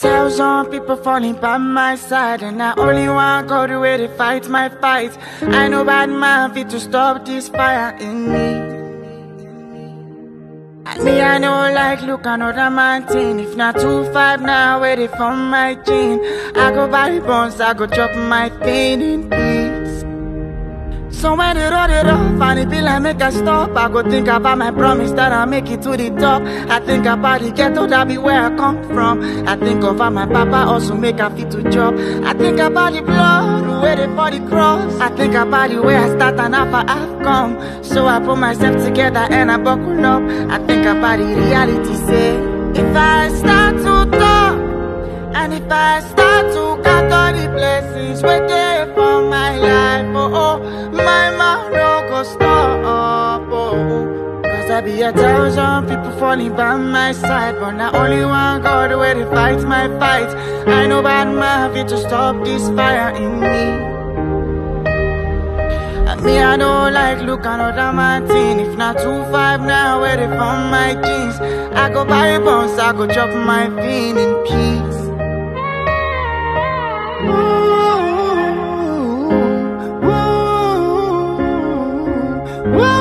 Thousand people falling by my side, and I only want go the way to fight my fight. I know bad man fit to stop this fire in me. Me, I know like look another man thing. If not two five now, where they from my gene. I go buy bones, I go drop my pain in peace. So when they roll it off and it be like make a stop. I go think about my promise that I'll make it to the top. I think about the ghetto that be where I come from. I think how my papa also make a fit to job I think about the blood where they for the cross. I think about the way I start and how far I've come. So I put myself together and I buckle up. I think about the reality say If I start to talk and if I start to count all the blessings wait there for my life, oh, oh Be a thousand people falling by my side But not only one God where they fight my fight I know bad my feet to stop this fire in me and me, I don't like look another my teen. If not two five now, where they found my jeans I go buy bones, I go chop my fin in peace Woo!